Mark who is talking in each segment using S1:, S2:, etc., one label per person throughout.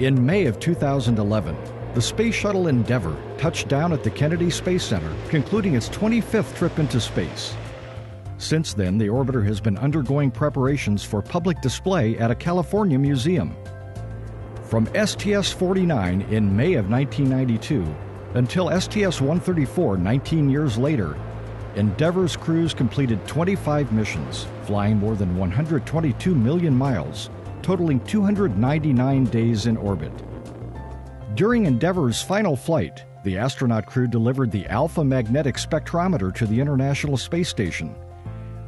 S1: In May of 2011, the Space Shuttle Endeavour touched down at the Kennedy Space Center, concluding its 25th trip into space. Since then, the orbiter has been undergoing preparations for public display at a California museum. From STS 49 in May of 1992 until STS 134 19 years later, Endeavour's crews completed 25 missions, flying more than 122 million miles, totaling 299 days in orbit. During Endeavour's final flight, the astronaut crew delivered the Alpha Magnetic Spectrometer to the International Space Station.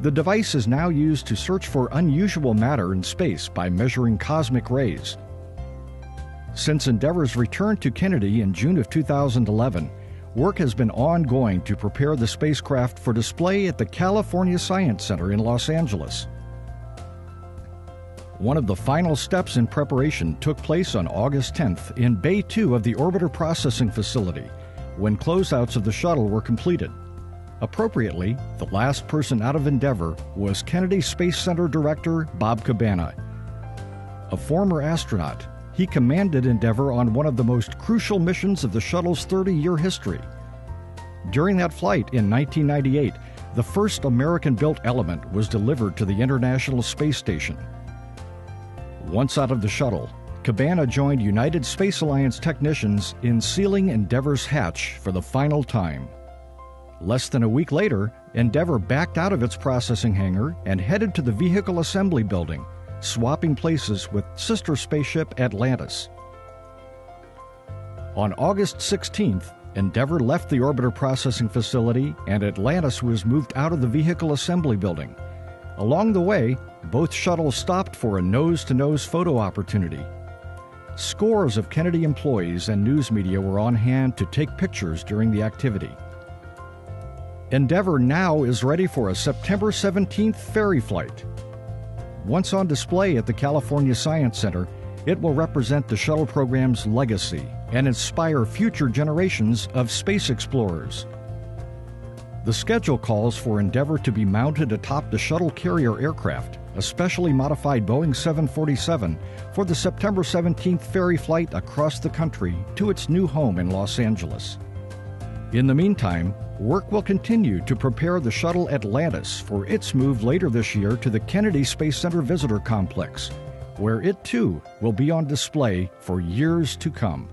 S1: The device is now used to search for unusual matter in space by measuring cosmic rays. Since Endeavour's return to Kennedy in June of 2011, work has been ongoing to prepare the spacecraft for display at the California Science Center in Los Angeles. One of the final steps in preparation took place on August 10th in Bay 2 of the Orbiter Processing Facility, when closeouts of the shuttle were completed. Appropriately, the last person out of Endeavour was Kennedy Space Center Director Bob Cabana. A former astronaut, he commanded Endeavour on one of the most crucial missions of the shuttle's 30 year history. During that flight in 1998, the first American built element was delivered to the International Space Station. Once out of the shuttle, Cabana joined United Space Alliance technicians in sealing Endeavour's hatch for the final time. Less than a week later, Endeavour backed out of its processing hangar and headed to the Vehicle Assembly Building, swapping places with sister spaceship Atlantis. On August 16th, Endeavour left the orbiter processing facility and Atlantis was moved out of the Vehicle Assembly Building. Along the way, both shuttles stopped for a nose to nose photo opportunity. Scores of Kennedy employees and news media were on hand to take pictures during the activity. Endeavour now is ready for a September 17th ferry flight. Once on display at the California Science Center, it will represent the shuttle program's legacy and inspire future generations of space explorers. The schedule calls for Endeavour to be mounted atop the shuttle carrier aircraft, a specially modified Boeing 747, for the September 17th ferry flight across the country to its new home in Los Angeles. In the meantime, work will continue to prepare the shuttle Atlantis for its move later this year to the Kennedy Space Center Visitor Complex, where it too will be on display for years to come.